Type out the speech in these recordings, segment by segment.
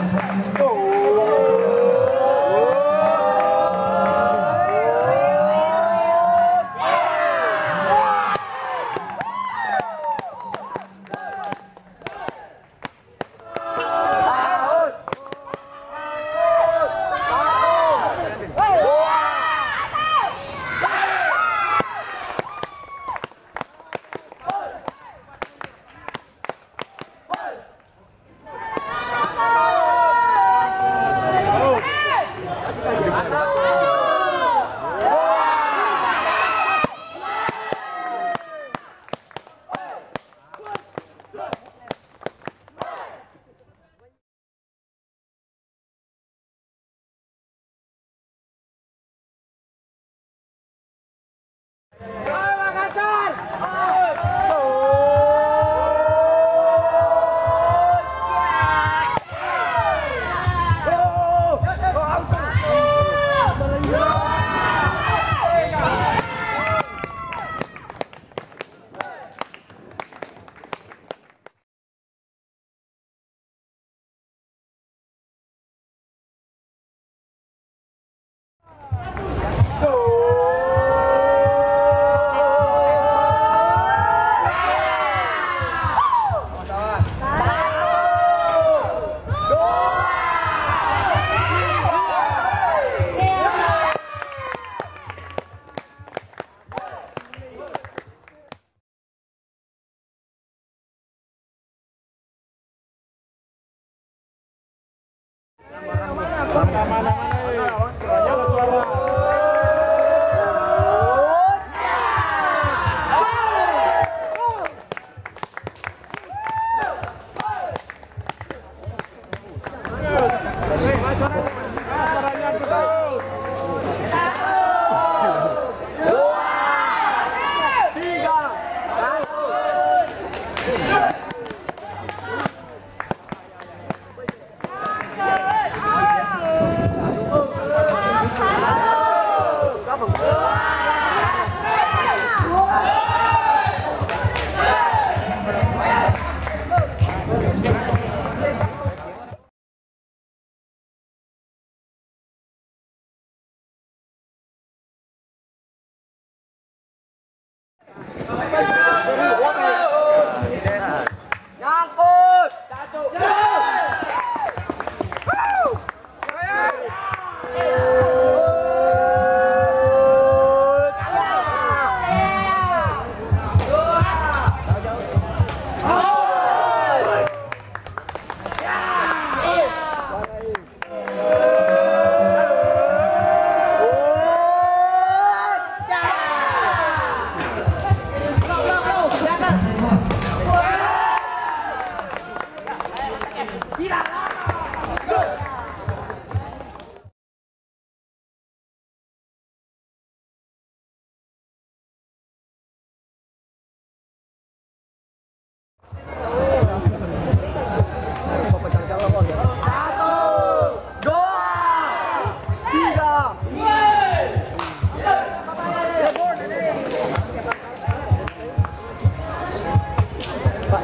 Go.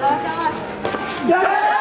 好三二一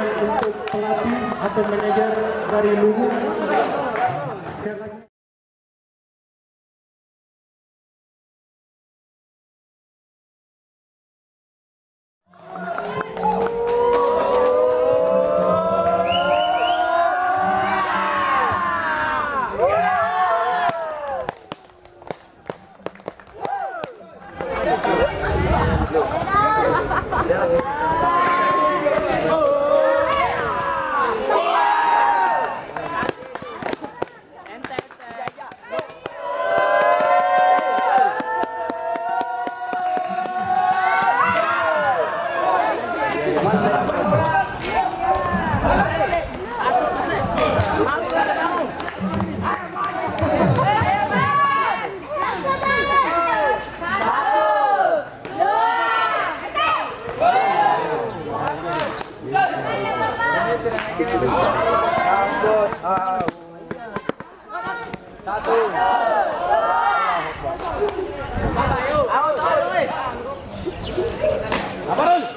untuk pelatih atau manajer dari Luwu. Sambut! Ah. Satu! Udah